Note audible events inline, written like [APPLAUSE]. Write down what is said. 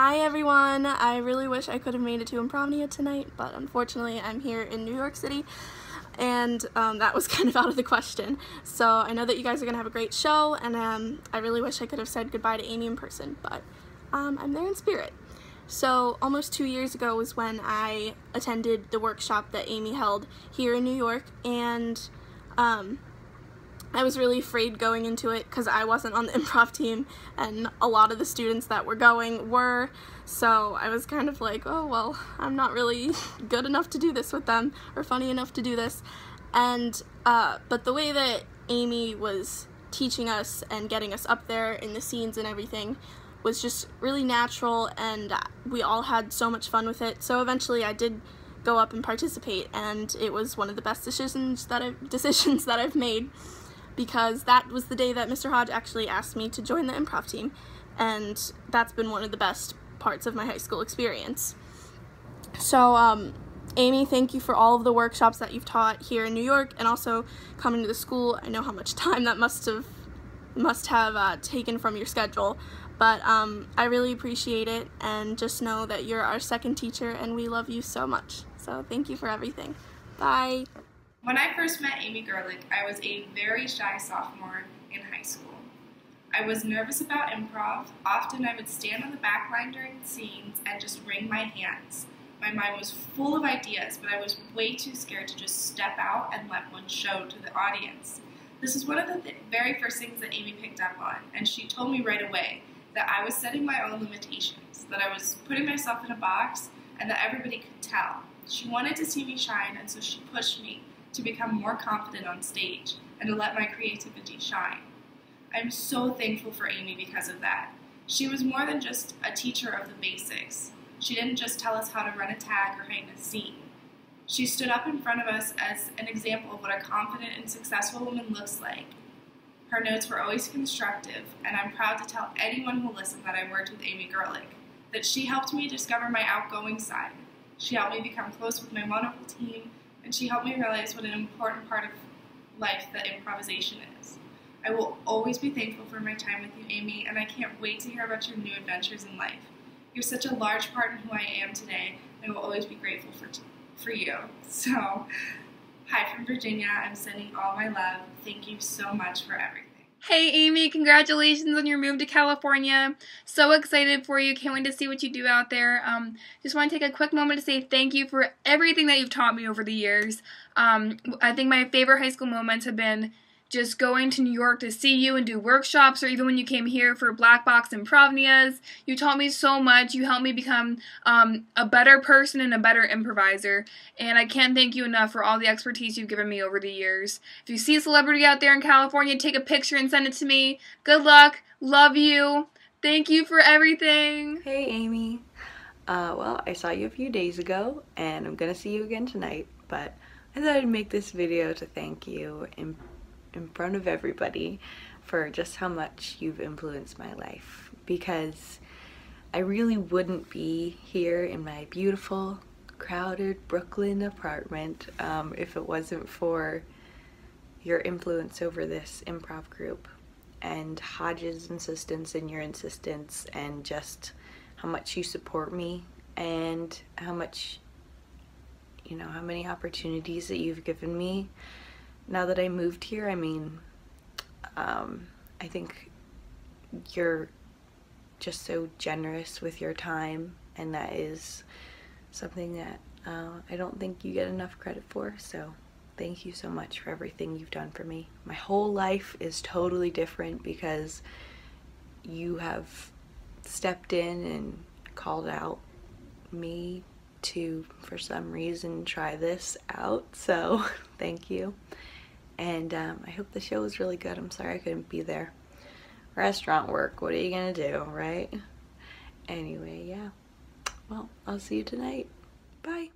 Hi everyone! I really wish I could have made it to Impromnia tonight, but unfortunately I'm here in New York City and um, that was [LAUGHS] kind of out of the question. So I know that you guys are going to have a great show and um, I really wish I could have said goodbye to Amey in person, but um, I'm there in spirit. So almost two years ago was when I attended the workshop that Amey held here in New York and um, I was really afraid going into it because I wasn't on the [LAUGHS] improv team and a lot of the students that were going were. So I was kind of like oh well I'm not really [LAUGHS] good enough to do this with them or funny enough to do this. And uh, but the way that Amey was teaching us and getting us up there in the scenes and everything was just really natural and we all had so much fun with it. So eventually I did go up and participate and it was one of the best decisions that I've [LAUGHS] decisions that I've made because that was the day that Mr. Hodge actually asked me to join the improv team, and that's been one of the best parts of my high school experience. So, um, Amey, thank you for all of the workshops that you've taught here in New York and also coming to the school. I know how much [LAUGHS] time that must have must have uh, taken from your schedule, but um, I really appreciate it and just know that you're our second teacher and we love you so much. So thank you for everything. Bye. When I first met Amey Goerlich, I was a very shy sophomore in high school. I was nervous about improv. Often I would stand on the back line during scenes and just wring my hands. My mind was full of ideas, but I was way too scared to just step out and let one show to the audience. This is one of the th very first things that Amey picked up on, and she told me right away that I was setting my own limitations, that I was putting myself in a box, and that everybody could tell. She wanted to see me shine, and so she pushed me to become more confident on stage and to let my creativity shine. I'm so thankful for Amey because of that. She was more than just a teacher of the basics. She didn't just tell us how to run a tag or hang a scene. She stood up in front of us as an example of what a confident and successful woman looks like. Her notes were always constructive, and I'm proud to tell anyone who listened that I worked with Amey Goerlich, that she helped me discover my outgoing side. She helped me become close with my wonderful team and she helped me realize what an important part of life that improvisation is. I will always be thankful for my time with you, Amey, and I can't wait to hear about your new adventures in life. You're such a large part in who I am today, and I will always be grateful for, for you. So, hi from Virginia. I'm sending all my love. Thank you so much for everything. Hey Amey, congratulations on your move to California. So excited for you. Can't wait to see what you do out there. Um, just want to take a quick moment to say thank you for everything that you've taught me over the years. Um, I think my favorite high school moments have been just going to New York to see you and do workshops, or even when you came here for Black Box Improvnias. You taught me so much. You helped me become um, a better person and a better improviser. And I can't thank you enough for all the expertise you've given me over the years. If you see a celebrity out there in California, take a picture and send it to me. Good luck. Love you. Thank you for everything. Hey, Amey. Uh, well, I saw you a few days ago, and I'm gonna see you again tonight, but I thought I'd make this video to thank you and in front of everybody for just how much you've influenced my life. Because I really wouldn't be here in my beautiful crowded Brooklyn apartment um, if it wasn't for your influence over this improv group and Hodge's insistence and your insistence and just how much you support me and how much you know how many opportunities that you've given me now that I moved here, I mean, um, I think you're just so generous with your time, and that is something that uh, I don't think you get enough credit for. So, thank you so much for everything you've done for me. My whole life is totally different because you have stepped in and called out me to, for some reason, try this out. So, [LAUGHS] thank you and um, I hope the show was really good. I'm sorry I couldn't be there. Restaurant work, what are you gonna do, right? Anyway, yeah. Well, I'll see you tonight. Bye.